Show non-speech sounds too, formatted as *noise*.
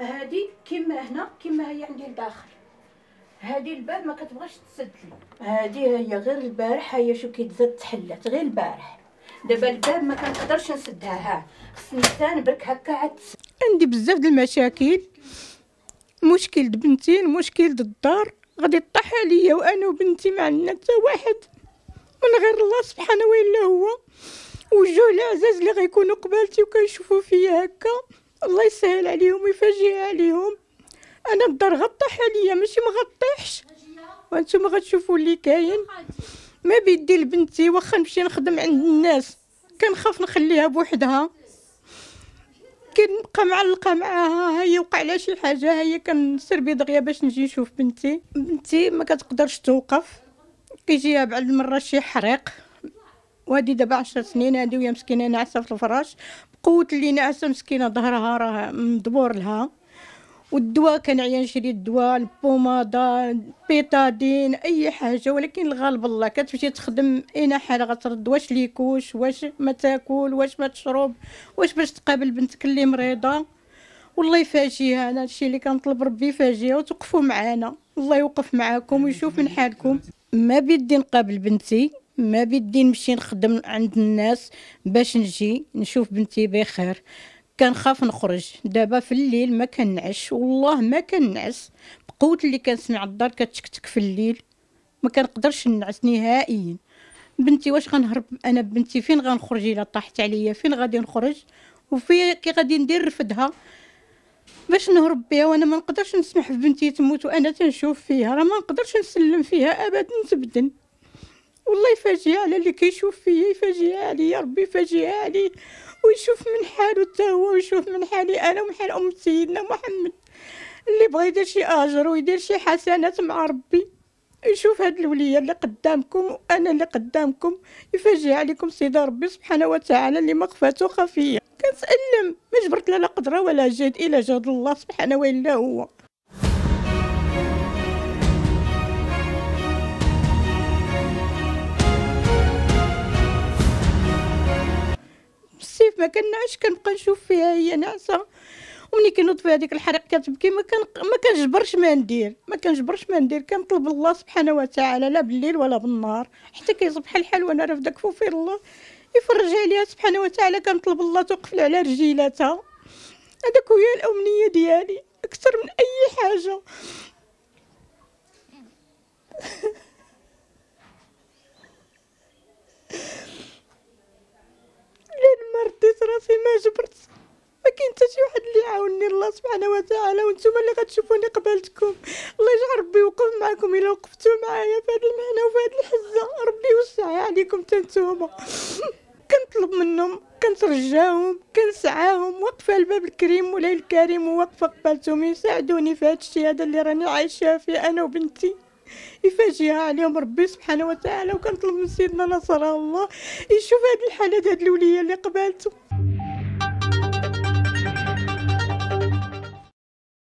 هادي كيما هنا كيما هي عندي لداخل. هادي الباب ما كتبغاش تسد لي. هادي هي غير البارح هي شو كيتزاد تحلات غير البارح. دابا الباب ما كنقدرش نسدها ها. خصني ثاني برك هكا عاد تسد. عندي بزاف د المشاكل. مشكل د بنتي المشكل د الدار. غادي طيح عليا وأنا وبنتي ما عندنا حتى واحد. من غير الله سبحانه وإلا هو. وجوه العزاز اللي غيكونوا قبالتي وكيشوفوا فيا هكا. الله يسهل عليهم ويفاجئ عليهم. أنا الدار غطيح عليا ماشي ما غطيحش. وأنتم غتشوفوا اللي كاين. ما بيدي لبنتي واخا نمشي نخدم عند الناس. كنخاف نخليها بوحدها. كنبقى معلقة معاها. هي وقع لها شي حاجة هي كنسربي دغيا باش نجي نشوف بنتي. بنتي ما كتقدرش توقف. كيجيها بعد المرة شي حريق. وهادي دابا عشر سنين هادي وهي مسكينة ناعسة في الفراش. بقوة اللي ناعسة مسكينة ظهرها راه مدبور لها. والدواء كنعيا نشري الدواء البوماده بيتادين أي حاجة. ولكن الغالب الله كتمشي تخدم أين حاجة غترد. واش ليكوش؟ واش ما تاكل؟ واش ما تشرب؟ واش باش تقابل بنتك اللي مريضة؟ والله يفاجئها. أنا هادشي اللي كنطلب ربي يفاجئها وتوقفوا معانا. الله يوقف معاكم ويشوف من حالكم. ما بيدي نقابل بنتي. ما بيدي نمشي نخدم عند الناس باش نجي نشوف بنتي بخير. كنخاف نخرج. دابا في الليل ما كنعش. والله ما كنعس. بقوت اللي كنسمع الدار كتشكتك في الليل. ما كنقدرش نعس نهائيا. بنتي واش غنهرب؟ أنا بنتي فين غنخرج إلا طاحت عليا؟ فين غادي نخرج؟ وفي كي غادي ندير رفدها؟ باش نهرب بها وأنا ما نقدرش نسمح في بنتي تموت وأنا تنشوف فيها. راه ما نقدرش نسلم فيها ابدا تبدا يفاجئها على اللي كيشوف فيا يفاجئها عليا ربي يفاجئها عليه ويشوف من حاله حتى هو ويشوف من حالي أنا ومن حال أم سيدنا محمد اللي بغى يدير شي آجر ويدير شي حسنات مع ربي. يشوف هاد الولية اللي قدامكم وأنا اللي قدامكم يفاجئ عليكم سيدي ربي سبحانه وتعالى اللي مخفاته خفيه كنتألم ما جبرت لا قدرة ولا جهد الا جهد الله سبحانه وإلا هو. ما كنعش كنبقى نشوف فيها هي ناعسه ومني كنوض في هذيك الحريق كتبكي ما كان ما كنجبرش ما ندير ما كنجبرش ما ندير. كنطلب الله سبحانه وتعالى لا بالليل ولا بالنهار حتى كيصبح الحال وأنا رافده كفوفي الله. يفرج عليها سبحانه وتعالى كنطلب الله توقف على رجيلاتها. هذاك هي الأمنية ديالي أكثر من أي حاجة *laughs* لين ما رديت راسي ما جبرت ما كاين حتى شي واحد اللي يعاونني الله سبحانه وتعالى وأنتم اللي غتشوفوني قبالتكم الله يجعل ربي يوقف معكم إلا وقفتوا معايا في هذه المهنة وفي هذه الحزة. ربي يوسعها عليكم حتى نتوما. *laughs* كنطلب منهم كنترجاهم كنسعاهم. واقفه الباب الكريم مولاي الكريم وواقفه قبالتهم يساعدوني في هذا الشيء هذا اللي راني عايشة فيه أنا وبنتي. يفاجئها عليهم ربي سبحانه وتعالى. وكنطلب من سيدنا نصر الله يشوف هذه الحالات هذه الولية اللي قبالته